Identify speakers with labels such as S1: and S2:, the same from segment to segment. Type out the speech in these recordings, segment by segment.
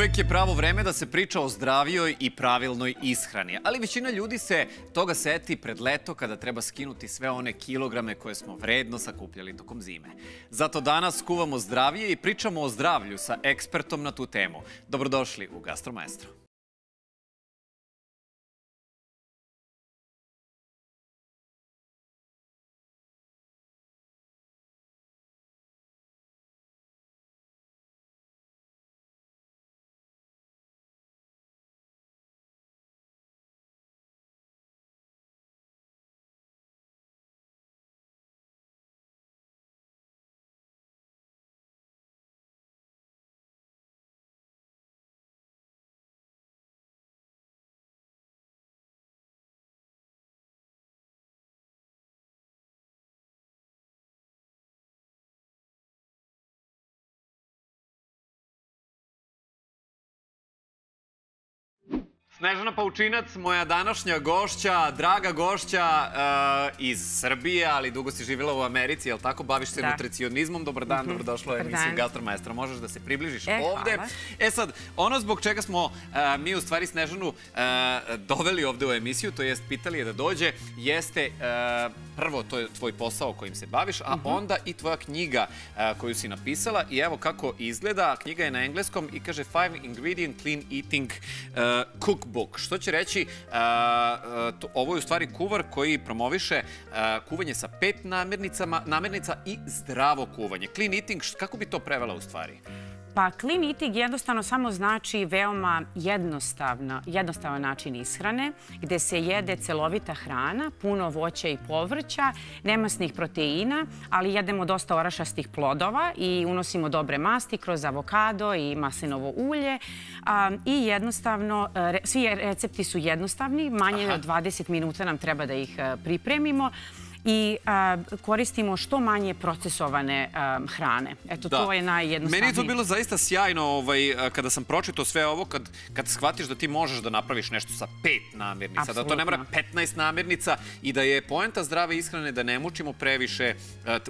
S1: Uvek je pravo vreme da se priča o zdravijoj i pravilnoj ishrani, ali većina ljudi se toga seti pred leto kada treba skinuti sve one kilograme koje smo vredno sakupljali tokom zime. Zato danas kuvamo zdravije i pričamo o zdravlju sa ekspertom na tu temu. Dobrodošli u Gastromaestro. Snežana Paučinac, moja današnja gošća, draga gošća uh, iz Srbije, ali dugo si živjela u Americi, jel tako? Baviš se da. nutricionizmom. Dobar dan, mm -hmm. dobrodošla u emisiju Gastromajstra. Možeš da se približiš
S2: e,
S1: ovde.
S2: Hvala.
S1: E sad, ono zbog čega smo uh, mi u stvari Snežanu uh, doveli ovde u emisiju, to jest pitali je da dođe, jeste prvo to je tvoj posao kojim se baviš, a mm -hmm. onda i tvoja knjiga koju si napisala i evo kako izgleda. Knjiga je na engleskom i kaže Five Ingredient Clean Eating Cookbook cookbook, što će reći, uh, to, ovo je u stvari kuvar koji promoviše uh, kuvanje sa pet namirnica i zdravo kuvanje. Clean eating, kako bi to prevela u stvari?
S2: Pa clean eating jednostavno samo znači veoma jednostavan način ishrane gde se jede celovita hrana, puno voća i povrća, nemasnih proteina, ali jedemo dosta orašastih plodova i unosimo dobre masti kroz avokado i maslinovo ulje a, i jednostavno svi recepti su jednostavni, manje Aha. od 20 minuta nam treba da ih pripremimo i a, koristimo što manje procesovane a, hrane. Eto, da. to je najjednostavnije.
S1: Meni je to bilo zaista sjajno ovaj, kada sam pročito sve ovo, kad, kad shvatiš da ti možeš da napraviš nešto sa pet namirnica, Absolutno. da to ne mora 15 namirnica i da je poenta zdrave ishrane da ne mučimo previše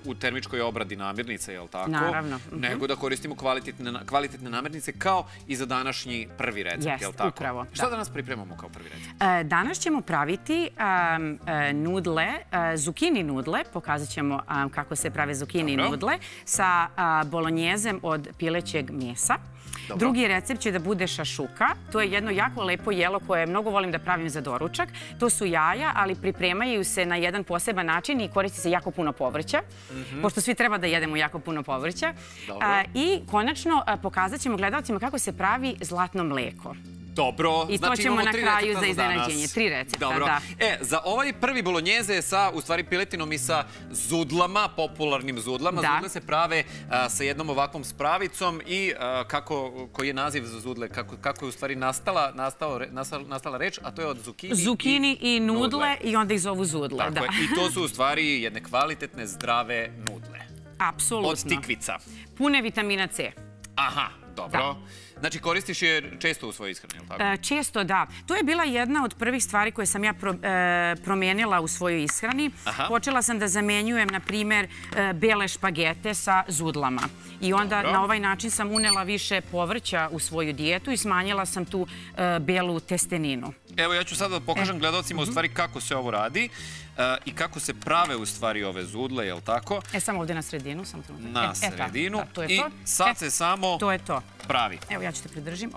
S1: u termičkoj obradi namirnica, je li tako?
S2: Naravno. Mm
S1: -hmm. Nego da koristimo kvalitetne, kvalitetne namirnice kao i za današnji prvi recept, je li tako?
S2: upravo.
S1: Šta da. danas pripremamo kao prvi recept?
S2: Danas ćemo praviti um, nudle, zucchini zukini nudle. Pokazat ćemo kako se prave zukini Dobro. nudle sa bolonjezem od pilećeg mjesa. Dobro. Drugi recept će da bude šašuka. To je jedno jako lepo jelo koje mnogo volim da pravim za doručak. To su jaja, ali pripremaju se na jedan poseban način i koristi se jako puno povrća, mm -hmm. pošto svi treba da jedemo jako puno povrća. I konačno pokazat ćemo gledalcima kako se pravi zlatno mleko.
S1: Dobro.
S2: I to
S1: znači,
S2: ćemo na kraju za iznenađenje. Tri recepta,
S1: Dobro.
S2: da.
S1: E, za ovaj prvi bolonjeze je sa, u stvari, piletinom i sa zudlama, popularnim zudlama. Da. Zudle se prave a, sa jednom ovakvom spravicom i a, kako, koji je naziv za zudle, kako, kako je u stvari nastala, nastao, nastala, nastala reč, a to je od zukini,
S2: zukini i, i nudle, nudle i onda ih zovu zudle.
S1: Tako
S2: da.
S1: je. I to su u stvari jedne kvalitetne, zdrave nudle.
S2: Apsolutno.
S1: Od tikvica.
S2: Pune vitamina C.
S1: Aha, dobro. Da. Znači, koristiš je često u svojoj ishrani, ili tako?
S2: E, često, da. To je bila jedna od prvih stvari koje sam ja pro, e, promijenila u svojoj ishrani. Aha. Počela sam da zamenjujem, na primer, e, bele špagete sa zudlama. I onda Dobro. na ovaj način sam unela više povrća u svoju dijetu i smanjila sam tu e, belu testeninu.
S1: Evo, ja ću sada da pokažem gledalcima u mhm. stvari kako se ovo radi i kako se prave u stvari ove zudle, je li tako?
S2: E, samo ovde na sredinu. Sam
S1: na e, sredinu. E, da, to je I sad e, se samo
S2: to je to.
S1: pravi.
S2: Evo, ja ću te pridržim.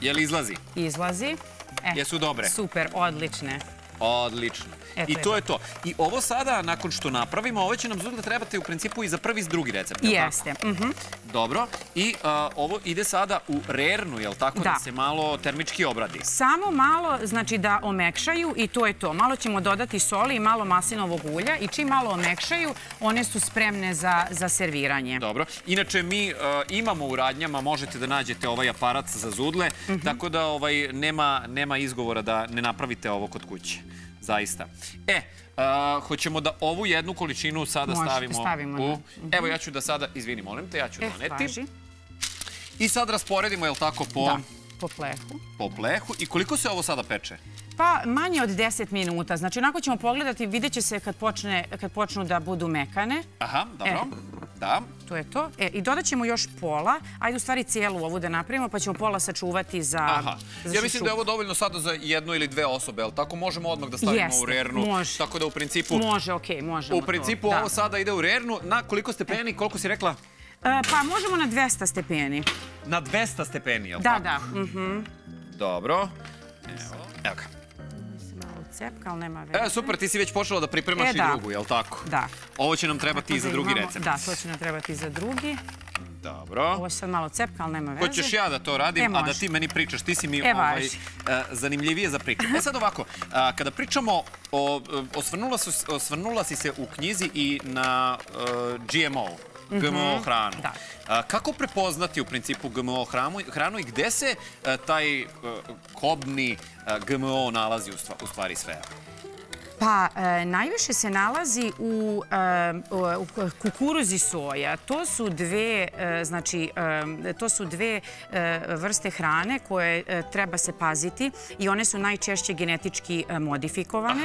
S1: Je li izlazi?
S2: Izlazi.
S1: E, Jesu dobre?
S2: Super, odlične.
S1: Odlično. Eto, I to je to. I ovo sada, nakon što napravimo, ovo će nam zudle trebati u principu i za prvi i drugi recept.
S2: Jeste. Mm -hmm.
S1: Dobro. I ovo ide sada u rernu, je li tako? Da. da se malo termički obradi.
S2: Samo malo, znači da omekšaju i to je to. Malo ćemo dodati soli i malo maslinovog ulja i čim malo omekšaju, one su spremne za, za serviranje.
S1: Dobro. Inače, mi imamo u radnjama, možete da nađete ovaj aparat za zudle, mm -hmm. tako da ovaj, nema, nema izgovora da ne napravite ovo kod kuće. Zaista. E, uh, hoćemo da ovu jednu količinu sada Možete, stavimo,
S2: stavimo u...
S1: Da. Evo, ja ću da sada, izvini, molim te, ja ću e, doneti. Važi. I sad rasporedimo, je li tako, po...
S2: Da, po plehu.
S1: Po plehu. I koliko se ovo sada peče?
S2: Pa manje od 10 minuta. Znači, onako ćemo pogledati, vidjet će se kad, počne, kad počnu da budu mekane.
S1: Aha, dobro. E. Da.
S2: To je to. E, I dodat ćemo još pola. Ajde u stvari cijelu ovu da napravimo, pa ćemo pola sačuvati za...
S1: Aha.
S2: za
S1: Ja mislim da je ovo dovoljno sada za jednu ili dve osobe, ali tako možemo odmah da stavimo
S2: Jeste,
S1: u rernu.
S2: može.
S1: Tako da u principu,
S2: Može, okej, možemo
S1: u principu
S2: to.
S1: ovo sada ide u rernu. Na koliko stepeni, koliko si rekla?
S2: E, pa možemo na 200 stepeni.
S1: Na 200 stepeni, je li
S2: Da,
S1: tako?
S2: da. Mhm.
S1: Dobro. Evo, evo ga.
S2: Cepka, ali nema veze.
S1: E, super, ti si već počela da pripremaš
S2: E,
S1: i
S2: da.
S1: drugu, je li tako?
S2: Da.
S1: Ovo će nam trebati i za
S2: Da
S1: drugi
S2: imamo-
S1: recept.
S2: Da, to će nam trebati za drugi.
S1: Dobro.
S2: Ovo je sad malo cepka, ali nema veze.
S1: Hoćeš ja da to radim,
S2: E,
S1: a da ti meni pričaš, ti si mi
S2: E,
S1: ovaj, e, zanimljivije za priču. E sad ovako, a, kada pričamo o, osvrnula, su, osvrnula si se u knjizi i na e, GMO, GMO hranu.
S2: Mhm. Da.
S1: A, kako prepoznati u principu GMO hranu, hranu i gde se e, taj e, kobni e, GMO nalazi u, stva- u stvari sve?
S2: Pa, e, najviše se nalazi u, e, u kukuruzi soja. To su dve, e, znači, e, to su dve vrste hrane koje treba se paziti i one su najčešće genetički modifikovane.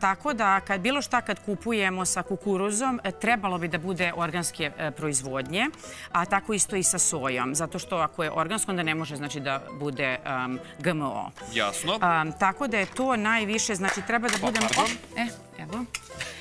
S2: Tako da, kad bilo šta kad kupujemo sa kukuruzom, trebalo bi da bude organske proizvodnje, a tako isto i sa sojom, zato što ako je organsko, onda ne može znači da bude GMO.
S1: Jasno.
S2: Um, tako da je to najviše, znači treba da budemo...
S1: pardon.
S2: E, evo.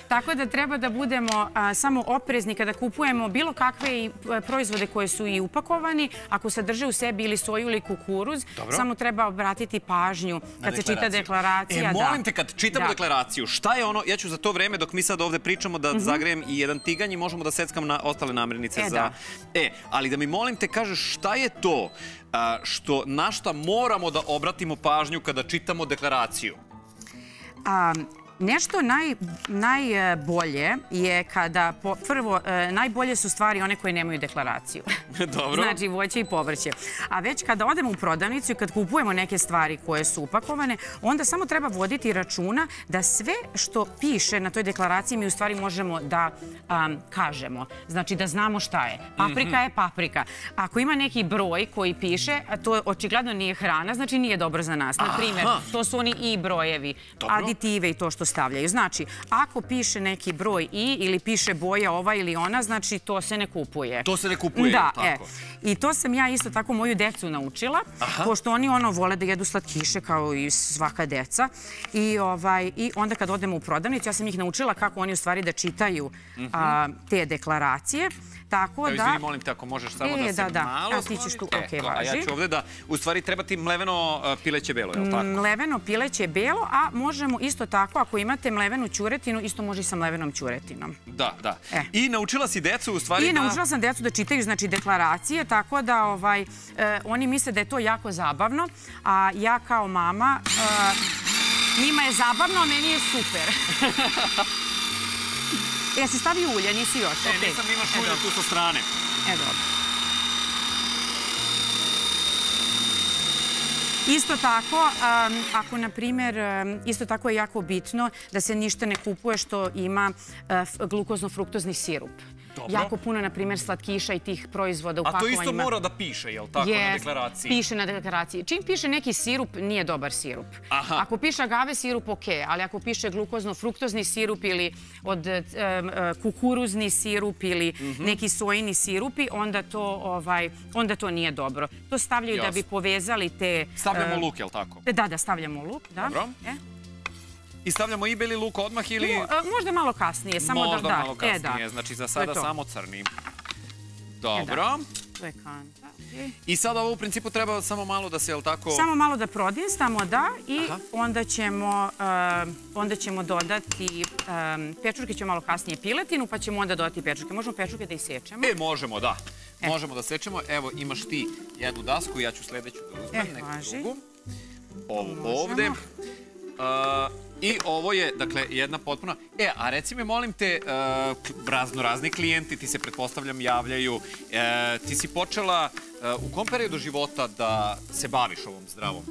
S2: Tako da treba da budemo a, samo oprezni kada kupujemo bilo kakve i, e, proizvode koje su i upakovani, ako sadrže u sebi ili soju ili kukuruz,
S1: Dobro.
S2: samo treba obratiti pažnju kad se čita deklaracija.
S1: E,
S2: da.
S1: molim te, kad čitamo
S2: Da.
S1: deklaraciju, šta je ono, ja ću za to vreme dok mi sad ovde pričamo da zagrejem i jedan tiganj i možemo da seckam na ostale namirnice
S2: E,
S1: za...
S2: da.
S1: E, ali da mi molim te kažeš šta je to što, na šta moramo da obratimo pažnju kada čitamo deklaraciju?
S2: A, nešto naj, najbolje je kada, po, prvo, e, najbolje su stvari one koje nemaju deklaraciju.
S1: Dobro.
S2: Znači voće i povrće. A već kada odemo u prodavnicu i kad kupujemo neke stvari koje su upakovane, onda samo treba voditi računa da sve što piše na toj deklaraciji mi u stvari možemo da kažemo. Znači da znamo šta je. Paprika je paprika. Ako ima neki broj koji piše, a to očigledno nije hrana, znači nije dobro za nas. Na primjer, to su oni i brojevi,
S1: Dobro.
S2: aditive i to što stavljaju. Znači, ako piše neki broj i ili piše boja ova ili ona, znači to se ne kupuje.
S1: To se ne kupuje,
S2: Da,
S1: tako?
S2: e. I to sam ja isto tako moju decu naučila,
S1: Aha.
S2: pošto oni ono vole da jedu slatkiše kao i svaka deca. I, ovaj, I onda kad odemo u prodavnicu, ja sam ih naučila kako oni u stvari da čitaju a, te deklaracije. Tako da...
S1: izvini, molim te, ako možeš samo
S2: E,
S1: da se
S2: da, da.
S1: malo
S2: A, ti ćeš tu, okej,
S1: to, A ja
S2: važi.
S1: ću ovde da, u stvari, treba ti mleveno uh, pileće belo, je li tako?
S2: Mleveno pileće belo, a možemo isto tako, ako imate mlevenu ćuretinu, isto može i sa mlevenom ćuretinom.
S1: Da, da.
S2: E.
S1: I naučila si decu, u stvari,
S2: I
S1: da...
S2: naučila sam decu da čitaju znači, deklaracije, tako da ovaj, e, oni misle da je to jako zabavno, a ja kao mama, e, njima je zabavno, a meni je super. e, si stavio ulje, nisi još?
S1: E,
S2: okej.
S1: nisam imaš
S2: E, dobro.
S1: tu sa strane.
S2: E, dobro. Isto tako, um, ako na primjer, um, isto tako je jako bitno da se ništa ne kupuje što ima uh, f- glukozno-fruktozni sirup.
S1: Dobro.
S2: Jako puno, na primjer, slatkiša i tih proizvoda u
S1: A to
S2: pakovanjima.
S1: isto mora da piše, je li tako, na deklaraciji?
S2: Piše na deklaraciji. Čim piše neki sirup, nije dobar sirup.
S1: Aha.
S2: Ako piše agave sirup, ok, ali ako piše glukozno-fruktozni sirup ili od e, kukuruzni sirup ili
S1: Mhm.
S2: neki sojini sirupi, onda to, ovaj, onda to nije dobro. To stavljaju da bi povezali te...
S1: Stavljamo
S2: e,
S1: luk, je li tako?
S2: Da, da, stavljamo luk, da.
S1: Dobro.
S2: E.
S1: I stavljamo i beli luk odmah ili...
S2: E, možda malo kasnije, samo
S1: Možda
S2: da... da.
S1: malo kasnije,
S2: E, da.
S1: znači za sada samo crni. Dobro.
S2: To je kanta.
S1: I sad ovo u principu treba samo malo da se, je li tako...
S2: Samo malo da prodinstamo, da, i
S1: Aha.
S2: onda ćemo, uh, onda ćemo dodati, um, pečurke ćemo malo kasnije piletinu, pa ćemo onda dodati pečurke. Možemo pečurke da isečemo.
S1: E, možemo, da.
S2: E.
S1: Možemo da sečemo. Evo, imaš ti jednu dasku, ja ću sledeću da uzmem,
S2: E,
S1: neku
S2: važi.
S1: drugu. Ovu
S2: Možemo.
S1: ovde. A, I ovo je, dakle, jedna potpuna... E, a reci mi, molim te, uh, razno razni klijenti ti se, pretpostavljam, javljaju. E, ti si počela e, u kom periodu života da se baviš ovom zdravom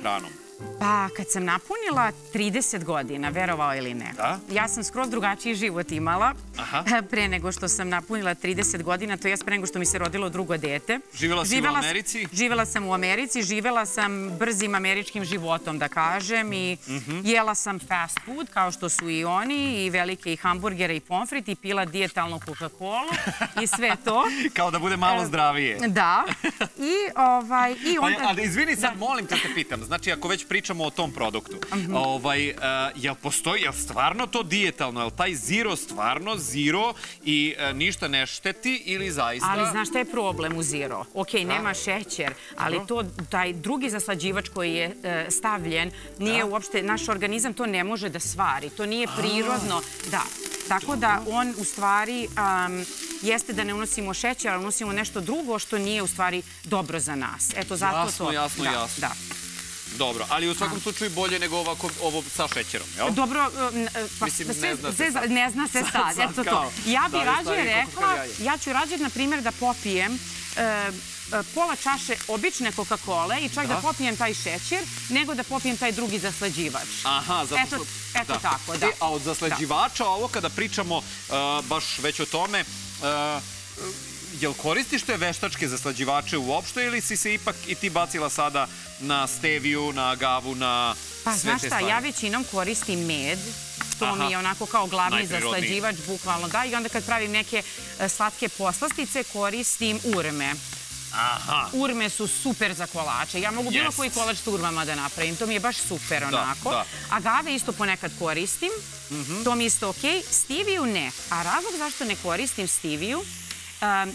S1: hranom?
S2: Pa kad sam napunila 30 godina, verovao ili ne,
S1: Da?
S2: ja sam skroz drugačiji život imala
S1: Aha.
S2: pre nego što sam napunila 30 godina, to jest pre nego što mi se rodilo drugo dete.
S1: Živela si u Americi?
S2: Živela sam u Americi, živela sam brzim američkim životom, da kažem, i
S1: Mhm.
S2: jela sam fast food, kao što su i oni, i velike i hamburgere i pomfrit, i pila dijetalnu Coca-Cola i sve to.
S1: Kao da bude malo zdravije.
S2: Da. I, ovaj, i
S1: Pa,
S2: onda...
S1: ali izvini sad, molim te da te pitam, znači ako već pričamo o tom produktu, ovaj, uh, jel postoji, jel stvarno to dijetalno, jel taj zero stvarno zero i uh, ništa ne šteti ili zaista...
S2: Ali znaš šta je problem u zero? Ok, nema šećer, ali to, taj drugi zaslađivač koji je e, stavljen, nije uopšte, naš organizam to ne može da svari. To nije prirodno. Da. Tako da on u stvari jeste da ne unosimo šećer, ali unosimo nešto drugo što nije u stvari dobro za nas. Eto, zato
S1: Jasno,
S2: to...
S1: jasno,
S2: da,
S1: jasno.
S2: Da.
S1: Dobro, ali u svakom slučaju bolje nego ovako, ovo sa šećerom, jel?
S2: Dobro, n- e, pa
S1: Mislim,
S2: sve-
S1: ne zna se sad.
S2: ne zna se
S1: Sad-
S2: Eto
S1: kao,
S2: to. Ja bi
S1: da
S2: rađe rekla, ja ću rađe, na primjer, da popijem e, e, pola čaše obične Coca-Cola i čak da.
S1: Da.
S2: popijem taj šećer, nego da popijem taj drugi zaslađivač.
S1: Aha, zato
S2: Eto-
S1: što...
S2: eto tako, da.
S1: E, a od zaslađivača, ovo kada pričamo uh, baš već o tome, uh, jel koristiš te veštačke zaslađivače uopšte ili si se ipak i ti bacila sada na steviju, na agavu, na
S2: Pa
S1: sve
S2: znaš
S1: te
S2: šta,
S1: stvari?
S2: ja većinom koristim med. To
S1: Aha.
S2: mi je onako kao glavni zaslađivač, bukvalno da. I onda kad pravim neke e, slatke poslastice, koristim urme.
S1: Aha,
S2: Urme su super za kolače. Ja mogu bilo
S1: Jest.
S2: koji kolač s urmama da napravim. To mi je baš super onako.
S1: da.
S2: Agave isto ponekad koristim. To mi je isto okej. Steviju ne. A razlog zašto ne koristim steviju um,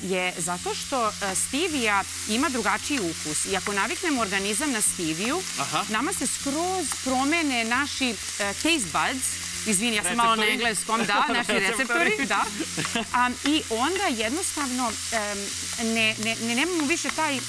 S2: je zato što uh, stevija ima drugačiji ukus. I ako naviknemo organizam na steviju,
S1: Aha.
S2: nama se skroz promene naši uh, taste buds Izvini, ja sam malo na engleskom, da, naši
S1: Receptori.
S2: da. Um, I onda jednostavno ne, ne, ne, nemamo više taj,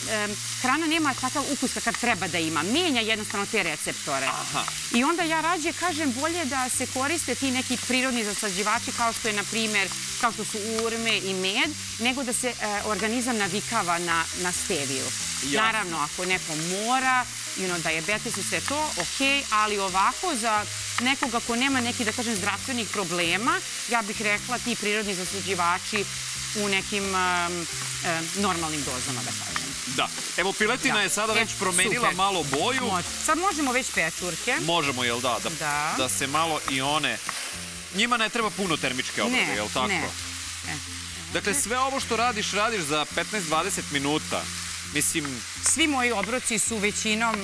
S2: hrana nema takav ukus kakav treba da ima. Menja jednostavno te receptore.
S1: Aha.
S2: I onda ja rađe kažem bolje da se koriste ti neki prirodni zaslađivači kao što je, na primer, kao što su urme i med, nego da se e, organizam navikava na, na steviju. Naravno, ako neko mora, you know, diabetes i sve to, ok, ali ovako za nekoga ko nema neki, da kažem, zdravstvenih problema, ja bih rekla ti prirodni zaslađivači u nekim um, um, normalnim dozama, da kažem.
S1: da. Evo, piletina
S2: Da.
S1: je sada
S2: E,
S1: već promenila
S2: super.
S1: malo boju.
S2: Sad možemo već pečurke.
S1: Možemo, jel da, da,
S2: Da.
S1: da se malo i one... Njima ne treba puno termičke obrade,
S2: Ne,
S1: jel tako?
S2: ne. E.
S1: Dakle, sve ovo što radiš, radiš za 15-20 minuta. Mislim,
S2: Svi moji obroci su većinom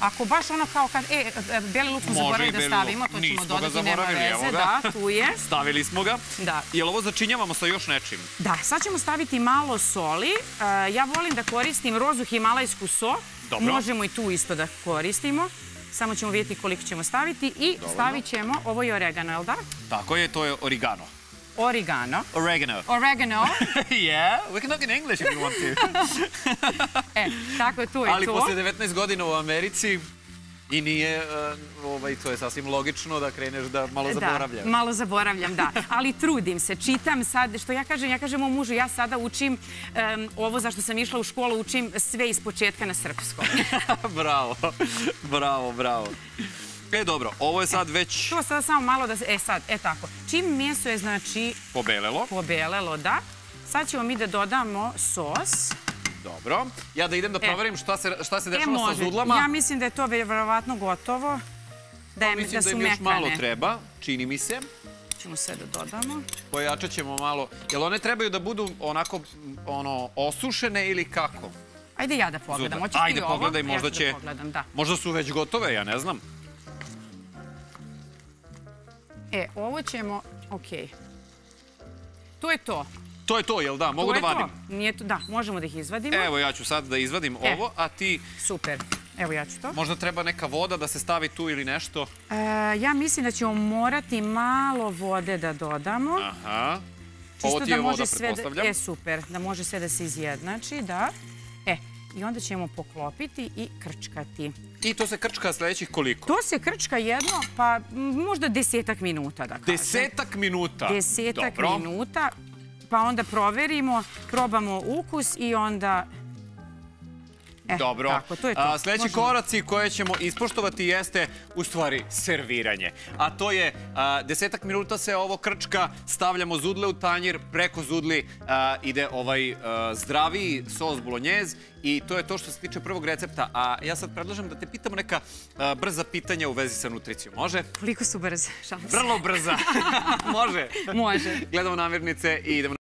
S2: Ako baš ono kao kad, e, e, beli luk smo zaboravili da stavimo, to ćemo dodati, nema veze, da, tu je.
S1: stavili smo ga.
S2: Da.
S1: Jel ovo začinjavamo sa još nečim?
S2: Da, sad ćemo staviti malo soli. E, ja volim da koristim rozu himalajsku so.
S1: Dobro.
S2: Možemo i tu isto da koristimo. Samo ćemo vidjeti koliko ćemo staviti i stavit ćemo, ovo je oregano, jel da?
S1: Tako je, to je origano.
S2: Origano.
S1: Oregano.
S2: Oregano.
S1: yeah, we can talk in English if you want to.
S2: E, tako je, tu
S1: Ali
S2: to.
S1: posle 19 godina u Americi i nije, uh, ovaj, to je sasvim logično da kreneš da malo zaboravljaš.
S2: Da, malo zaboravljam, da. Ali trudim se, čitam sad, što ja kažem, ja kažem mom mužu, ja sada učim em, ovo zašto sam išla u školu, učim sve iz početka na srpskom.
S1: bravo, bravo, bravo. E, dobro, ovo je sad već
S2: To sada samo malo da se, e sad, e tako. Čim meso je, znači,
S1: pobelelo.
S2: pobelelo, da, sad ćemo mi da dodamo sos.
S1: Dobro. Ja da idem da proverim šta se, šta se
S2: E,
S1: dešava sa zudlama.
S2: Ja mislim da je to verovatno gotovo. Da, je,
S1: Mislim
S2: da
S1: da
S2: su
S1: im još
S2: mekane.
S1: malo treba, čini mi se.
S2: Ćemo sve da dodamo.
S1: Pojačat ćemo malo. Jel one trebaju da budu onako ono, osušene ili kako?
S2: Ajde ja da pogledam. Hoćeš ti
S1: Ajde,
S2: ovo?
S1: pogledaj, možda
S2: ću
S1: će-
S2: Da pogledam, da.
S1: Možda su već gotove, ja ne znam.
S2: E, ovo ćemo, okej. To je to.
S1: To je to, jel da? Mogu
S2: to
S1: da vadim?
S2: To. Nije to, da, možemo da ih izvadimo.
S1: Evo, ja ću sad da izvadim
S2: E.
S1: ovo, a ti
S2: Super. Evo ja ću to.
S1: možda treba neka voda da se stavi tu ili nešto.
S2: E, ja mislim da ćemo morati malo vode da dodamo.
S1: Aha. Ovo ti je
S2: da
S1: voda,
S2: da,
S1: pretpostavljam.
S2: e, super, da može sve da se izjednači, da. I onda ćemo poklopiti i krčkati.
S1: I to se krčka sledećih koliko?
S2: To se krčka jedno, pa možda desetak minuta, da kažem.
S1: Desetak minuta.
S2: Desetak
S1: Dobro.
S2: minuta, pa onda proverimo, probamo ukus i onda E,
S1: Dobro.
S2: tako, to je to.
S1: A,
S2: Možemo.
S1: koraci koje ćemo ispoštovati jeste u stvari serviranje. A to je a, desetak minuta se ovo krčka, stavljamo zudle u tanjir, preko zudli a, ide ovaj a, zdraviji sos bolognese i to je to što se tiče prvog recepta. A ja sad predlažem da te pitamo neka brza pitanja u vezi sa nutricijom. Može?
S2: Koliko su brze? Šalim se.
S1: Vrlo brza. Može.
S2: Može.
S1: Gledamo namirnice i idemo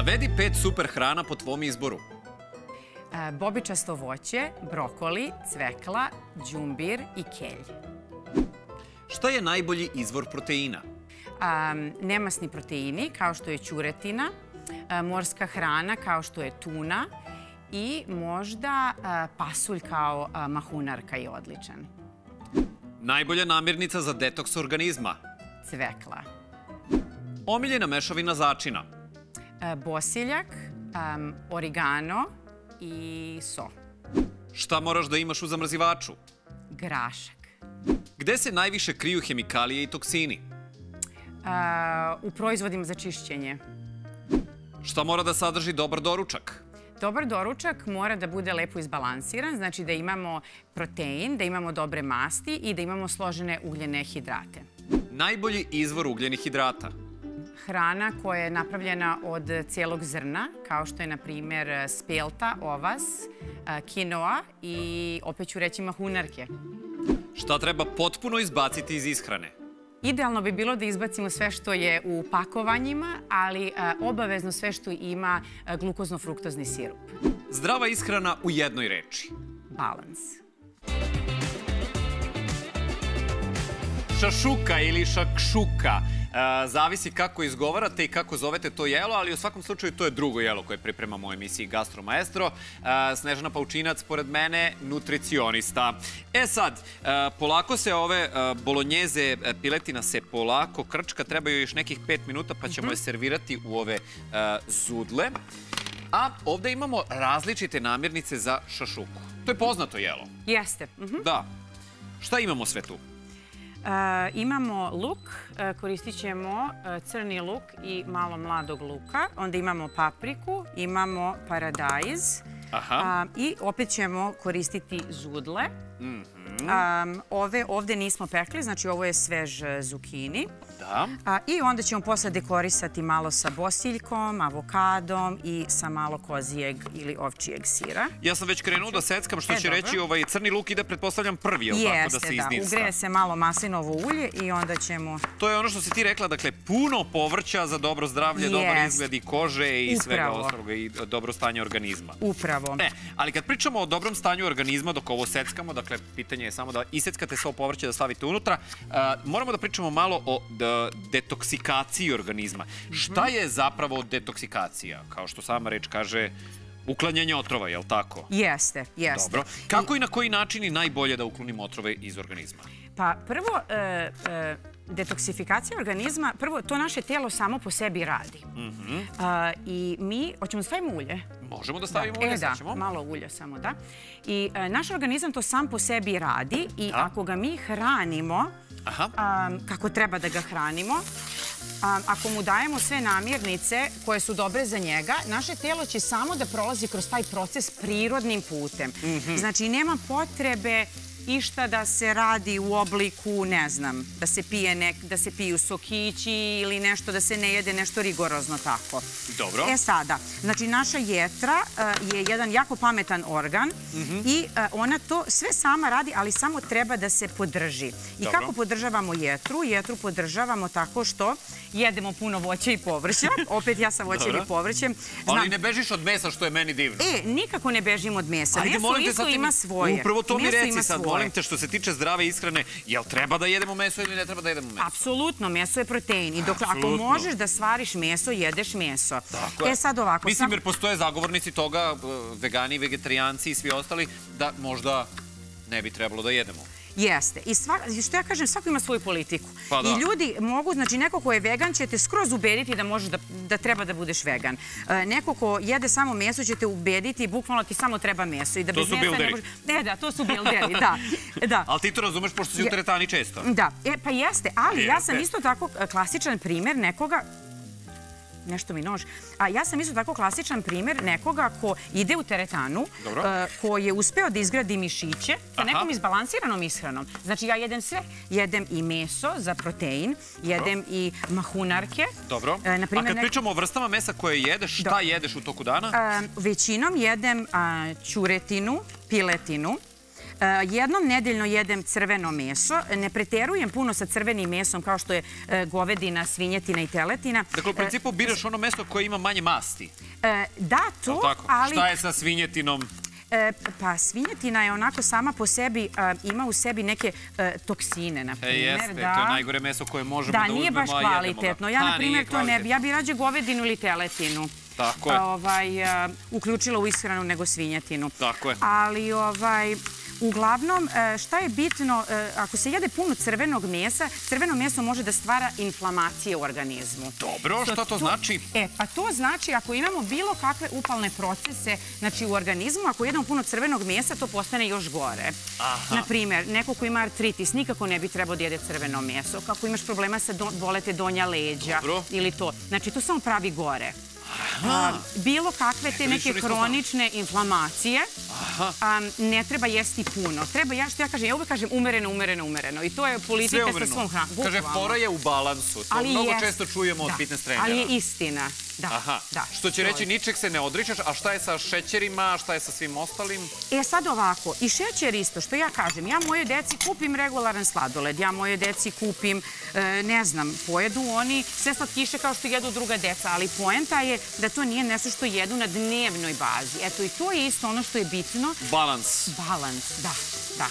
S1: Navedi pet super hrana po tvom izboru.
S2: E, Bobičasto voće, brokoli, cvekla, đumbir i kelj.
S1: Šta je najbolji izvor proteina?
S2: Nemasni proteini kao što je ćuretina, e, morska hrana kao što je tuna i možda e, pasulj kao mahunarka je odličan.
S1: Najbolja namirnica za detoks organizma.
S2: Cvekla.
S1: Omiljena mešavina začina.
S2: E, Bosiljak, em, origano i so.
S1: Šta moraš da imaš u zamrzivaču?
S2: Grašak.
S1: Gde se najviše kriju hemikalije i toksini?
S2: E, u proizvodima za čišćenje.
S1: Šta mora da sadrži dobar doručak?
S2: Dobar doručak mora da bude lepo izbalansiran, znači da imamo protein, da imamo dobre masti i da imamo složene ugljene hidrate.
S1: Najbolji izvor ugljenih hidrata.
S2: Hrana koja je napravljena od cijelog zrna, kao što je, na primjer, spelta, ovas, kinoa i, opet ću reći, mahunarke.
S1: Šta treba potpuno izbaciti iz ishrane?
S2: Idealno bi bilo da izbacimo sve što je u pakovanjima, ali a, obavezno sve što ima a, glukozno-fruktozni sirup.
S1: Zdrava ishrana u jednoj reči.
S2: Balans.
S1: Šašuka ili šakšuka. E, zavisi kako izgovarate i kako zovete to jelo, ali u svakom slučaju to je drugo jelo koje pripremamo u emisiji Gastro Maestro. E, Snežana Paučinac pored mene, nutricionista. E sad, e, polako se ove bolonjeze, piletina se polako krčka, trebaju još nekih pet minuta pa ćemo je servirati u ove zudle. A ovde imamo različite namirnice za šašuku. To je poznato jelo.
S2: Jeste. Mhm.
S1: Da. Šta imamo sve tu?
S2: Imamo luk, koristit ćemo crni luk i malo mladog luka. Onda imamo papriku, imamo paradajz
S1: Aha.
S2: i opet ćemo koristiti zudle.
S1: Mhm.
S2: Um, ove ovde nismo pekli, znači ovo je svež e, zukini.
S1: Da.
S2: A, I onda ćemo posle dekorisati malo sa bosiljkom, avokadom i sa malo kozijeg ili ovčijeg sira.
S1: Ja sam već krenuo da seckam, što
S2: E,
S1: će
S2: dobro.
S1: reći ovaj crni luk ide, pretpostavljam, prvi, jel tako, da
S2: Jeste,
S1: se
S2: da.
S1: iznista.
S2: Ugreje se malo maslinovo ulje i onda ćemo...
S1: To je ono što si ti rekla, dakle, puno povrća za dobro zdravlje, dobar
S2: Jest.
S1: izgled i kože i svega
S2: Upravo.
S1: ostaloga i dobro stanje organizma.
S2: Upravo.
S1: E, ali kad pričamo o dobrom stanju organizma dok ovo seckamo, dakle, pitanje je samo da iseckate svo povrće da stavite unutra, a, moramo da pričamo malo o detoksikaciji organizma. Šta je zapravo detoksikacija? Kao što sama reč kaže, uklanjanje otrova, je li tako?
S2: Jeste, jeste.
S1: Dobro. Kako i na koji način je najbolje da uklonimo otrove iz organizma?
S2: Pa prvo, e, e, detoksifikacija organizma, prvo, to naše telo samo po sebi radi. A, I mi, hoćemo da stavimo ulje?
S1: Možemo da stavimo ulje,
S2: e,
S1: sad
S2: da,
S1: ćemo.
S2: malo ulja samo, da. I e, naš organizam to sam po sebi radi i
S1: Da.
S2: ako ga mi hranimo, A, kako treba da ga hranimo, a, ako mu dajemo sve namirnice koje su dobre za njega, naše telo će samo da prolazi kroz taj proces prirodnim putem.
S1: Mhm.
S2: Znači, nema potrebe išta da se radi u obliku, ne znam, da se pije nek, da se piju sokići ili nešto, da se ne jede nešto rigorozno tako.
S1: Dobro.
S2: E sada, znači naša jetra uh, je jedan jako pametan organ i uh, ona to sve sama radi, ali samo treba da se podrži. I
S1: Dobro.
S2: kako podržavamo jetru? Jetru podržavamo tako što jedemo puno voća i povrća. Opet ja sa voćem i povrćem.
S1: Ali ne bežiš od mesa, što je meni divno.
S2: E, nikako ne bežim od mesa.
S1: Ajde,
S2: Meso
S1: molim
S2: isto ima svoje.
S1: Upravo to mi reci sad,
S2: svoje.
S1: Molim te, što se tiče zdrave ishrane, jel treba da jedemo meso ili ne treba da jedemo meso?
S2: Apsolutno, meso je protein. I dok, ako možeš da svariš meso, jedeš meso.
S1: Tako je.
S2: E sad ovako.
S1: Mislim,
S2: sam-
S1: jer postoje zagovornici toga, e, vegani, vegetarijanci i svi ostali, da možda ne bi trebalo da jedemo.
S2: Jeste. I sva, što ja kažem, svako ima svoju politiku.
S1: Pa da.
S2: I ljudi mogu, znači neko ko je vegan će te skroz ubediti da možeš da, da treba da budeš vegan. E, neko ko jede samo meso će te ubediti, bukvalno ti samo treba meso. I da
S1: To
S2: bez
S1: su bilderi.
S2: možeš... Ne, da, to su bilderi, da. da.
S1: Ali ti to razumeš pošto si u teretani često.
S2: Da, e, pa jeste, ali ja sam isto tako e, klasičan primer nekoga nešto mi nož. A ja sam isto tako klasičan primer nekoga ko ide u teretanu,
S1: Dobro.
S2: e, ko je uspeo da izgradi mišiće sa nekom izbalansiranom ishranom. Znači ja jedem sve. Jedem i meso za protein, jedem i mahunarke.
S1: Dobro.
S2: E, na
S1: A kad pričamo o vrstama mesa koje jedeš, šta jedeš u toku dana?
S2: A, većinom jedem a, ćuretinu, piletinu. A, jednom nedeljno jedem crveno meso. Ne preterujem puno sa crvenim mesom kao što je e, govedina, svinjetina i teletina.
S1: Dakle, u principu biraš ono meso koje ima manje masti.
S2: E, da, to, ali...
S1: Šta je sa svinjetinom?
S2: e, pa svinjetina je onako sama po sebi, a, ima u sebi neke e, toksine, na
S1: E,
S2: primjer.
S1: jeste,
S2: da.
S1: to je najgore meso koje možemo da,
S2: Da,
S1: uzmemo,
S2: nije baš
S1: a jedemo ga.
S2: kvalitetno. Ja, na primjer,
S1: nije
S2: to ne bi. Ja bi rađe govedinu ili teletinu.
S1: Tako je.
S2: Ovaj, a, uključila u ishranu nego svinjetinu.
S1: Tako je.
S2: Ali, ovaj, uglavnom, e, šta je bitno, e, ako se jede puno crvenog mesa, crveno meso može da stvara inflamacije u organizmu.
S1: Dobro, šta to znači?
S2: E, pa to znači ako imamo bilo kakve upalne procese znači u organizmu, ako jedemo puno crvenog mesa, to postane još gore.
S1: Aha.
S2: Na primjer, neko ko ima artritis nikako ne bi trebao da jede crveno meso. Kako imaš problema sa do, bolete donja leđa
S1: Dobro.
S2: ili to. Znači, to samo pravi gore. A, bilo kakve te neke
S1: nisam
S2: hronične inflamacije a, ne treba jesti puno. Treba, ja što ja kažem, ja uvek kažem umereno, umereno, umereno. I to je politika sa svom hranom.
S1: Kaže, fora je u balansu. To mnogo često čujemo od
S2: da,
S1: fitness trenera.
S2: Ali je istina. Da,
S1: Aha,
S2: da.
S1: što će reći ničeg se ne odričeš, a šta je sa šećerima, šta je sa svim ostalim?
S2: E sad ovako, i šećer isto, što ja kažem, ja moje deci kupim regularan sladoled, ja moje deci kupim, e, ne znam, pojedu oni sve slatkiše kao što jedu druga deca, ali poenta je da to nije nešto što jedu na dnevnoj bazi. Eto i to je isto ono što je bitno,
S1: Balans.
S2: balans, da, da.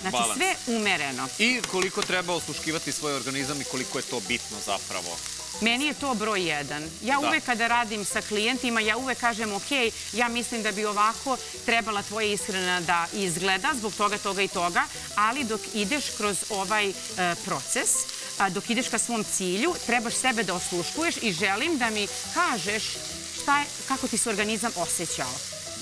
S2: Znači
S1: Balans.
S2: sve umereno.
S1: I koliko treba osluškivati svoj organizam i koliko je to bitno zapravo.
S2: Meni je to broj jedan. Ja
S1: Da.
S2: uvek kada radim sa klijentima, ja uvek kažem, ok, ja mislim da bi ovako trebala tvoja ishrana da izgleda zbog toga, toga i toga, ali dok ideš kroz ovaj e, proces, a, dok ideš ka svom cilju, trebaš sebe da osluškuješ i želim da mi kažeš šta je, kako ti se organizam osjećao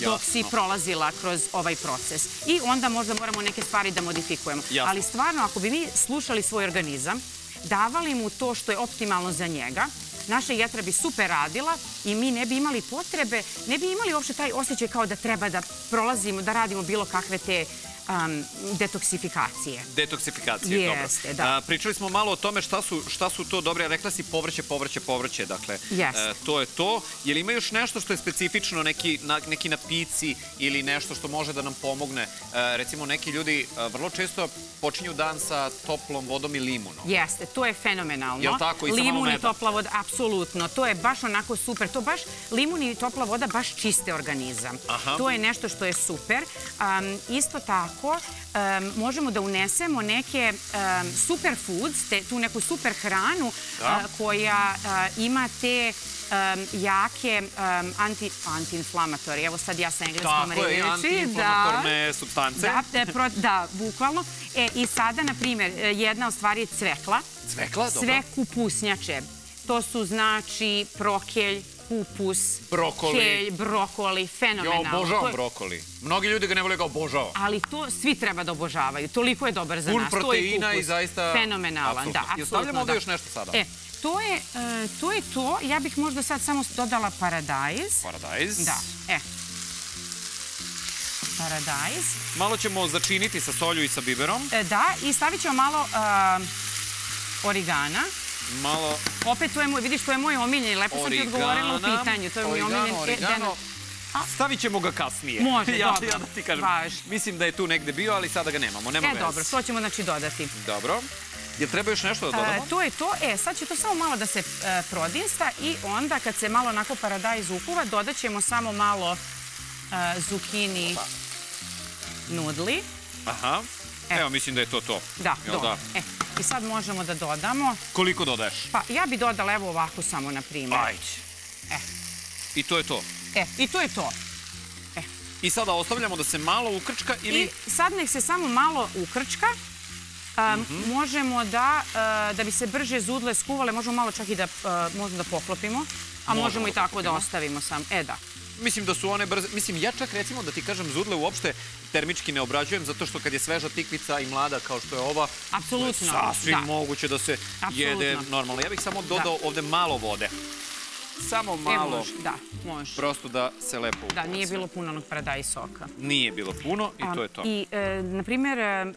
S2: dok si prolazila kroz ovaj proces. I onda možda moramo neke stvari da modifikujemo.
S1: Jasno.
S2: Ali stvarno, ako bi mi slušali svoj organizam, davali mu to što je optimalno za njega, naša jetra bi super radila i mi ne bi imali potrebe, ne bi imali uopšte taj osjećaj kao da treba da prolazimo, da radimo bilo kakve te um, detoksifikacije.
S1: Detoksifikacije,
S2: Jeste,
S1: dobro.
S2: da.
S1: A, pričali smo malo o tome šta su, šta su to dobre, rekla si povrće, povrće, povrće, dakle,
S2: Jeste.
S1: e, to je to. Je li ima još nešto što je specifično, neki, na, neki napici ili nešto što može da nam pomogne? E, recimo, neki ljudi e, vrlo često počinju dan sa toplom vodom i limunom.
S2: Jeste, to je fenomenalno.
S1: Jel tako? I
S2: Limun i topla voda, apsolutno. To je baš onako super. To baš, limun i topla voda baš čiste organizam.
S1: Aha.
S2: To je nešto što je super. Um, isto tako, um, možemo da unesemo neke um, superfoods, te, tu neku super hranu
S1: Da.
S2: uh, koja uh, ima te um, jake anti, antiinflamatori. Evo sad ja sa engleskom
S1: Tako je, antiinflamatorne supstance.
S2: Da, da, pro, da, bukvalno. E, I sada, na primjer, e, jedna od stvari je cvekla.
S1: Cvekla, dobro.
S2: Sve kupusnjače. To su znači prokelj, kupus,
S1: Brokoli.
S2: kelj, brokoli,
S1: Ja
S2: fenomenalno. To
S1: obožavam brokoli. Mnogi ljudi ga ne vole ga obožavao.
S2: Ali to svi treba da obožavaju. Toliko je dobar za
S1: Pun
S2: nas. Je
S1: proteina i zaista...
S2: Fenomenalan, da,
S1: Apsolutno. I
S2: apsolutno.
S1: ostavljamo ovde
S2: da.
S1: još nešto sada.
S2: E, to je, e, to je to. Ja bih možda sad samo dodala paradajz.
S1: Paradajz.
S2: Da, e. Paradajz.
S1: Malo ćemo začiniti sa solju i sa biberom.
S2: E, da, i stavit ćemo malo a, origana.
S1: Malo
S2: Opet, to je moj, vidiš, to je moj omiljeni. Lepo sam ti odgovorila u pitanju. To je moj. E,
S1: origano.
S2: Dena-
S1: Stavit ćemo ga kasnije.
S2: Može,
S1: ja,
S2: dobro.
S1: Ja da ti kažem.
S2: Važi.
S1: Mislim da je tu negde bio, ali sada ga nemamo. Nema
S2: E,
S1: veze.
S2: dobro, to ćemo znači dodati.
S1: Dobro. Jel treba još nešto da
S2: E,
S1: dodamo?
S2: to je to. E, sad će to samo malo da se e, prodinsta i onda kad se malo onako paradajz ukuva, dodat ćemo samo malo e, zukini nudli.
S1: Aha.
S2: E.
S1: Evo, mislim da je to to.
S2: Da,
S1: Jel
S2: dobro. E, I sad možemo da dodamo.
S1: Koliko dodaješ?
S2: Pa ja bi dodala evo ovako samo, na primjer.
S1: Ajde.
S2: E.
S1: I to je to.
S2: E, i to je to.
S1: I sada ostavljamo da se malo ukrčka ili...
S2: I sad nek se samo malo ukrčka. Um. Možemo da, uh, da bi se brže zudle skuvale, možemo malo čak i da, uh, možemo da poklopimo. A možemo,
S1: Možemo
S2: i
S1: da
S2: tako da ostavimo sam. E, da.
S1: Mislim da su one brze. Mislim, ja čak recimo da ti kažem zudle uopšte termički ne obrađujem zato što kad je sveža tikvica i mlada kao što je ova, je sasvim
S2: da.
S1: moguće da se jede normalno. Ja bih samo dodao ovde malo vode. Samo
S2: E,
S1: malo,
S2: može, da, može.
S1: prosto da se lepo
S2: Da,
S1: upala
S2: nije bilo puno onog prada i soka.
S1: Nije bilo puno i to je to.
S2: I, e, na primjer, e,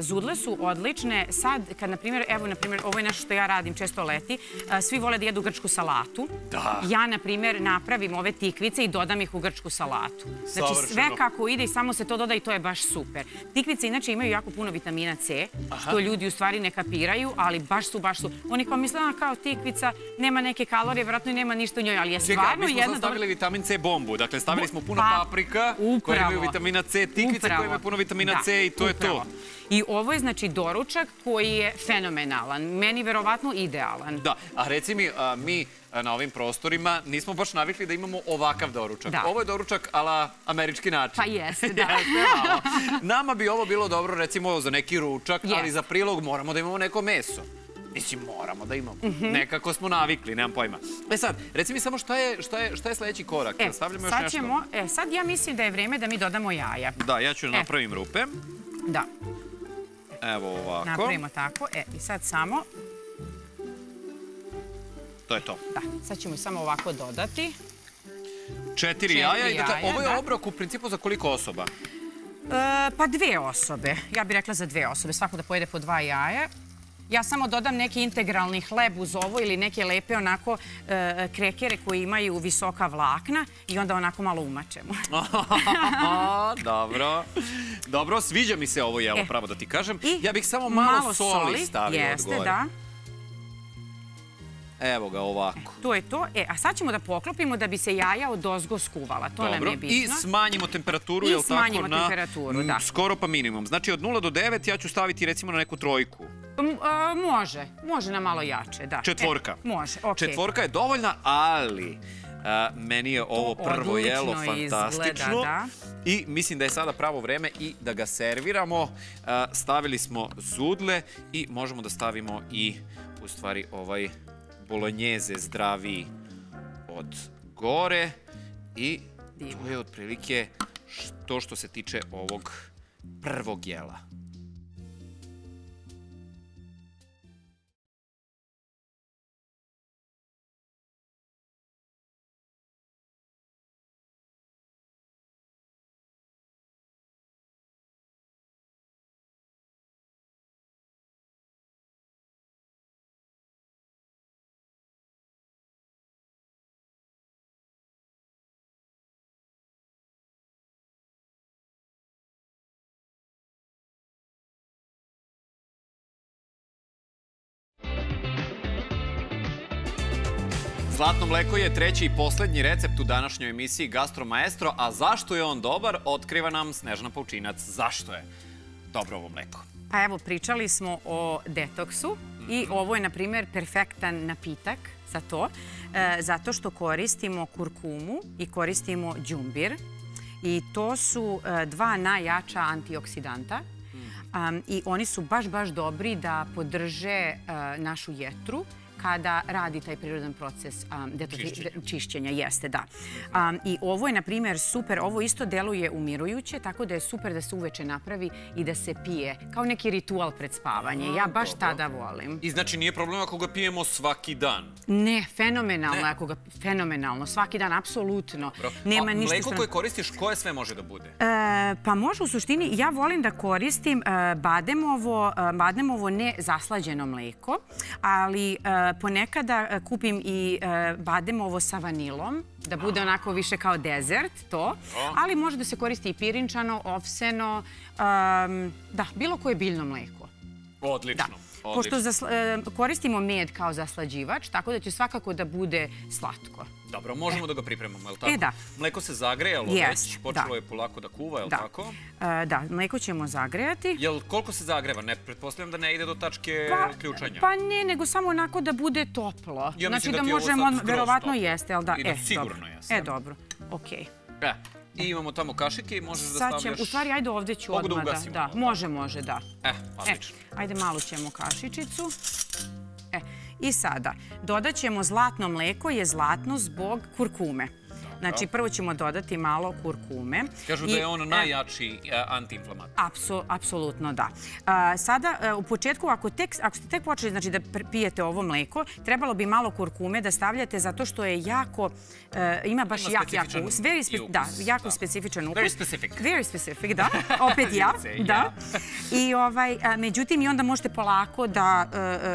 S2: zudle su odlične. Sad, kad, na primjer, evo, na primjer, ovo je nešto što ja radim često leti, svi vole da jedu grčku salatu.
S1: Da.
S2: Ja, na primjer, napravim ove tikvice i dodam ih u grčku salatu. Znači, sve kako ide i samo se to doda i to je baš super. Tikvice inače imaju jako puno vitamina C, što ljudi u stvari ne kapiraju, ali baš su, baš su. Oni kao misle, "A, kao tikvica, nema neke kalorije, vjerojatno i nema ništa u njoj, ali je stvarno
S1: mi smo
S2: jedna
S1: sad
S2: dobra...
S1: stavili vitamin C bombu. Dakle, stavili smo puno
S2: Pa,
S1: paprika koje imaju
S2: upravo.
S1: vitamina C, tikvice koje
S2: Upravo.
S1: imaju puno vitamina
S2: Da,
S1: C i to je
S2: upravo.
S1: to.
S2: I ovo je znači doručak koji je fenomenalan. Meni verovatno idealan.
S1: Da, a reci mi, a, mi na ovim prostorima nismo baš navikli da imamo ovakav doručak.
S2: Da.
S1: Ovo je doručak ala američki način.
S2: Pa jeste, da.
S1: Jeste. Nama bi ovo bilo dobro recimo za neki ručak, ali za prilog moramo da imamo neko meso. Mislim, moramo da imamo. Nekako smo navikli, nemam pojma. E sad, reci mi samo šta je, šta je, šta je sledeći korak?
S2: E,
S1: Stavljamo još
S2: sad
S1: nešto?
S2: ćemo, e, sad ja mislim da je vreme da mi dodamo jaja.
S1: Da, ja ću da
S2: E.
S1: napravim rupe.
S2: Da,
S1: Evo ovako.
S2: napravimo tako. E, i sad samo,
S1: To je to.
S2: da, sad ćemo samo ovako dodati.
S1: Četiri,
S2: Četiri
S1: jaja i dakle,
S2: jaja,
S1: ovo je
S2: da.
S1: obrok u principu za koliko osoba?
S2: E, pa dve osobe. Ja bih rekla za dve osobe. Svako da pojede po dva jaja. Ja samo dodam neki integralni hleb uz ovo ili neke lepe onako e, krekere koji imaju visoka vlakna i onda onako malo umačemo.
S1: Dobro. Dobro, sviđa mi se ovo jelo,
S2: E.
S1: pravo da ti kažem.
S2: I
S1: Ja bih samo malo, soli, stavio
S2: Jeste,
S1: od gore.
S2: da.
S1: Evo ga ovako.
S2: To je to. E, a sad ćemo da poklopimo da bi se jaja od ozgo skuvala. To nam je bitno.
S1: I smanjimo temperaturu,
S2: I
S1: jel tako,
S2: smanjimo
S1: na
S2: temperaturu,
S1: m,
S2: da.
S1: skoro pa minimum. Znači od 0 do 9 ja ću staviti recimo na neku trojku.
S2: A, može, može na malo jače, da.
S1: Četvorka.
S2: E, može, okej.
S1: Četvorka je dovoljna, ali a, meni je ovo
S2: To
S1: prvo jelo
S2: izgleda,
S1: fantastično.
S2: da.
S1: I mislim da je sada pravo vreme i da ga serviramo. A, stavili smo zudle i možemo da stavimo i u stvari ovaj bolonjeze zdraviji od gore. I to je otprilike to što se tiče ovog prvog jela. Zlatno mleko je treći i poslednji recept u današnjoj emisiji Gastro Maestro, a zašto je on dobar, otkriva nam Snežana Paučinac. Zašto je dobro ovo mleko?
S2: Pa evo, pričali smo o detoksu i ovo je, na primjer, perfektan napitak za to, e, zato što koristimo kurkumu i koristimo đumbir. I to su e, dva najjača antioksidanta. Um, I oni su baš, baš dobri da podrže e, našu jetru kada radi taj prirodan proces um, detoksi-
S1: Čišćenja.
S2: Jeste, da. Um, I ovo je, na primjer, super, ovo isto deluje umirujuće, tako da je super da se uveče napravi i da se pije, kao neki ritual pred spavanje. Ja baš
S1: dobro.
S2: tada volim.
S1: I znači nije problem ako ga pijemo svaki dan.
S2: Ne, fenomenalno,
S1: Ne.
S2: ako ga, fenomenalno, svaki dan, apsolutno. Nema
S1: A
S2: ništa
S1: mleko koje koristiš, koje sve može da bude?
S2: E, pa može u suštini, ja volim da koristim e, bademovo, e, bademovo ne zaslađeno mleko, ali e, ponekada e, kupim i e, bademovo sa vanilom, da bude onako više kao dezert, to. Ali može da se koristi i pirinčano, ovseno, em, da, bilo koje biljno mleko. Da.
S1: Odlično.
S2: Pošto zasla- e, koristimo med kao zaslađivač, tako da će svakako da bude slatko.
S1: Dobro, možemo da ga pripremamo, je li tako?
S2: E, da.
S1: Mleko se zagrejalo
S2: Jest,
S1: već, počelo
S2: da.
S1: je polako da kuva, je li
S2: Da.
S1: tako?
S2: E, da, mleko ćemo zagrejati.
S1: Jel, koliko se zagreva? Ne, pretpostavljam da ne ide do tačke ključanja.
S2: Pa ne, nego samo onako da bude toplo.
S1: Ja
S2: znači
S1: da
S2: da, možemo, verovatno
S1: toplo.
S2: jeste, jel da?
S1: I da
S2: e,
S1: sigurno
S2: dobro.
S1: jeste.
S2: E, dobro, okej.
S1: E, i imamo tamo kašike i možeš da
S2: Sad
S1: stavljaš...
S2: ćemo, u stvari, ajde ovde ću
S1: Mogu da
S2: odmah da...
S1: ugasimo
S2: Da,
S1: ovo,
S2: može, može, da.
S1: E,
S2: E,
S1: odlično.
S2: ajde malo ćemo kašičicu. E, i sada, dodat ćemo zlatno mleko, je zlatno zbog kurkume. Znači, prvo ćemo dodati malo kurkume.
S1: Kažu da je on
S2: e,
S1: najjači e, antiinflamator.
S2: Apsolutno da. A, sada, e, u početku, ako, tek, ako ste tek počeli znači, da pijete ovo mleko, trebalo bi malo kurkume da stavljate zato što je jako, ima baš
S1: Ima
S2: jak, jak
S1: specifičan
S2: ukus. Very
S1: i
S2: spe-
S1: ukus,
S2: da, jako
S1: da.
S2: specifičan ukus.
S1: Very specific.
S2: Very specific, da. Opet ja, da. I ovaj, a, međutim, i onda možete polako da,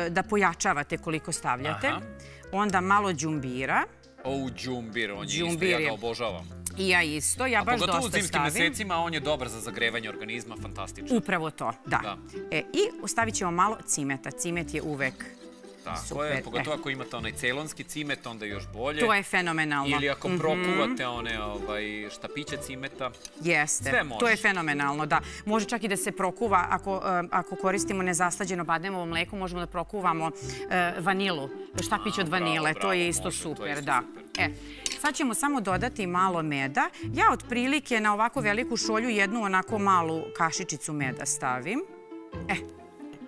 S2: da pojačavate koliko stavljate.
S1: Aha.
S2: Onda malo džumbira.
S1: O, džumbir, on je isto, ja ga obožavam.
S2: I ja isto, ja baš
S1: Pogotovo u
S2: dosta
S1: zimskim
S2: stavim.
S1: mesecima, on je dobar za zagrevanje organizma, fantastično.
S2: Upravo to, da.
S1: Da.
S2: E, I stavit ćemo malo cimeta. Cimet je uvek
S1: Tako
S2: super,
S1: je, pogotovo
S2: e.
S1: ako imate onaj celonski cimet, onda je još bolje.
S2: To je fenomenalno.
S1: Ili ako
S2: Mhm.
S1: prokuvate one ovaj, štapiće cimeta.
S2: Jeste.
S1: Sve može.
S2: To je fenomenalno, da. Može čak i da se prokuva, ako, e, ako koristimo nezaslađeno badnemovo mleko, možemo da prokuvamo e, vanilu, štapić od
S1: bravo,
S2: vanile. to
S1: bravo,
S2: je isto
S1: može, to je
S2: super,
S1: isto
S2: da.
S1: super.
S2: E, sad ćemo samo dodati malo meda. Ja otprilike na ovako veliku šolju jednu onako malu kašičicu meda stavim. E,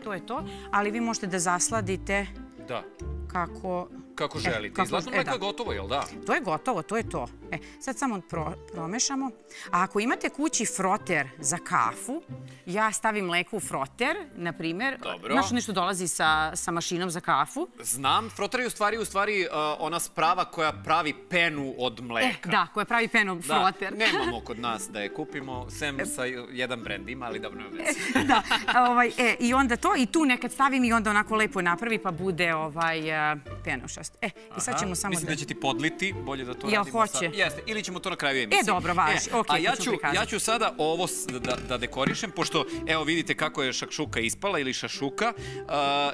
S2: to je to. Ali vi možete da zasladite
S1: Da,
S2: kako...
S1: kako želite.
S2: kako-
S1: I zlatno
S2: e,
S1: mleko
S2: da.
S1: je gotovo, jel da?
S2: To je gotovo, to je to. E, sad samo pro, promešamo. A ako imate kući froter za kafu, ja stavim mleko u froter, na primjer.
S1: Dobro.
S2: Znaš nešto dolazi sa, sa mašinom za kafu?
S1: Znam, froter je u stvari, u stvari uh, ona sprava koja pravi penu od mleka.
S2: E, da, koja pravi penom
S1: Da,
S2: froter.
S1: nemamo kod nas da je kupimo, sem sa jedan brend ima, ali dobro ne veze.
S2: da, ovaj, e, i onda to, i tu nekad stavim i onda onako lepo napravi pa bude ovaj, uh, penošast. E, i sad ćemo samo
S1: Mislim da će ti podliti, bolje da to
S2: Jel
S1: radimo
S2: hoće?
S1: Jeste, ili ćemo to na kraju emisije.
S2: E, dobro, važi. Okej,
S1: a ja
S2: to ću
S1: ja ću sada ovo da, da dekorišem, pošto evo vidite kako je šakšuka ispala ili šašuka uh,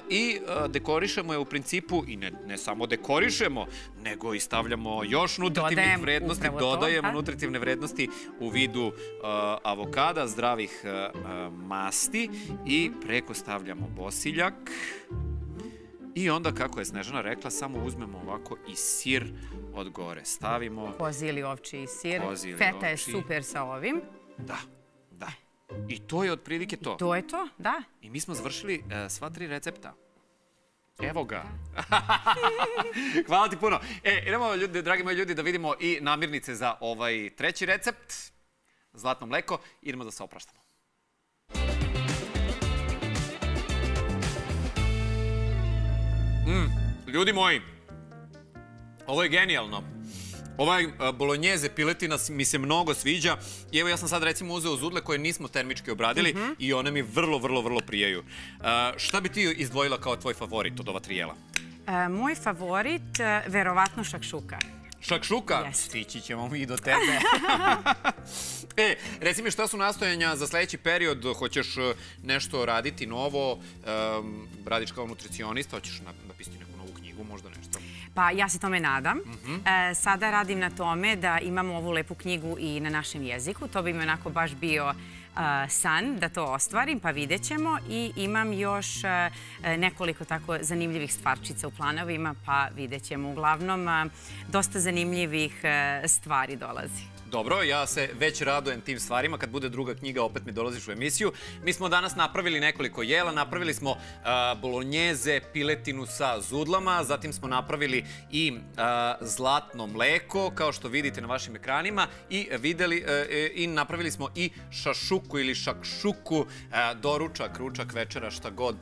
S1: i uh, dekorišemo je u principu i ne, ne samo dekorišemo, nego i stavljamo još nutritivnih
S2: Dodajem
S1: vrednosti,
S2: to,
S1: dodajemo
S2: a?
S1: nutritivne vrednosti u vidu uh, avokada, zdravih masti i preko stavljamo bosiljak. I onda, kako je Snežana rekla, samo uzmemo ovako i sir od gore. Stavimo,
S2: kozi ili ovči sir.
S1: Kozi ili
S2: Feta je
S1: ovčji.
S2: super sa ovim.
S1: da, da. I to je otprilike to.
S2: To je to, da.
S1: I mi smo završili e, sva tri recepta. Evo ga. Hvala ti puno. E, idemo, ljudi, dragi moji ljudi, da vidimo i namirnice za ovaj treći recept. Zlatno mleko. Idemo da se opraštamo. Mm, ljudi moji, ovo je genijalno. Ovaj uh, bolognese piletina mi se mnogo sviđa i evo ja sam sad recimo uzeo zudle koje nismo termički obradili i one mi vrlo, vrlo, vrlo prijaju. Uh, šta bi ti izdvojila kao tvoj favorit od ova tri jela?
S2: E, moj favorit, verovatno šakšuka.
S1: Šakšuka? Stići ćemo mi do tebe. e, reci mi šta su nastojanja za sledeći period? Hoćeš nešto raditi novo? Um, radiš kao nutricionista? Hoćeš možda nešto?
S2: Pa ja se tome nadam.
S1: Mhm.
S2: E, sada radim na tome da imamo ovu lepu knjigu i na našem jeziku. To bi mi onako baš bio e, san da to ostvarim, pa vidjet ćemo. I imam još e, nekoliko tako zanimljivih stvarčica u planovima, pa vidjet ćemo. Uglavnom, dosta zanimljivih stvari dolazi.
S1: Dobro, ja se već radujem tim stvarima. Kad bude druga knjiga, opet mi dolaziš u emisiju. Mi smo danas napravili nekoliko jela. Napravili smo a, bologneze, piletinu sa zudlama. Zatim smo napravili i zlatno mleko, kao što vidite na vašim ekranima. I, videli, e, e, i napravili smo i šašuku ili šakšuku, doručak, ručak, večera, šta god.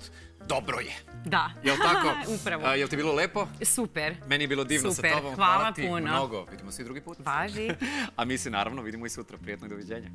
S1: Dobro je.
S2: Da.
S1: Jel tako?
S2: Upravo.
S1: A, jel ti bilo lepo?
S2: Super.
S1: Meni je bilo divno
S2: Super,
S1: sa tobom.
S2: hvala
S1: ti
S2: puno.
S1: mnogo. Vidimo se i drugi put.
S2: Važi.
S1: A mi se naravno vidimo i sutra. Prijetno i doviđenja.